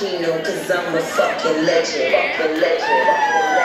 kill, cause I'm a fucking legend, fucking legend, fucking legend.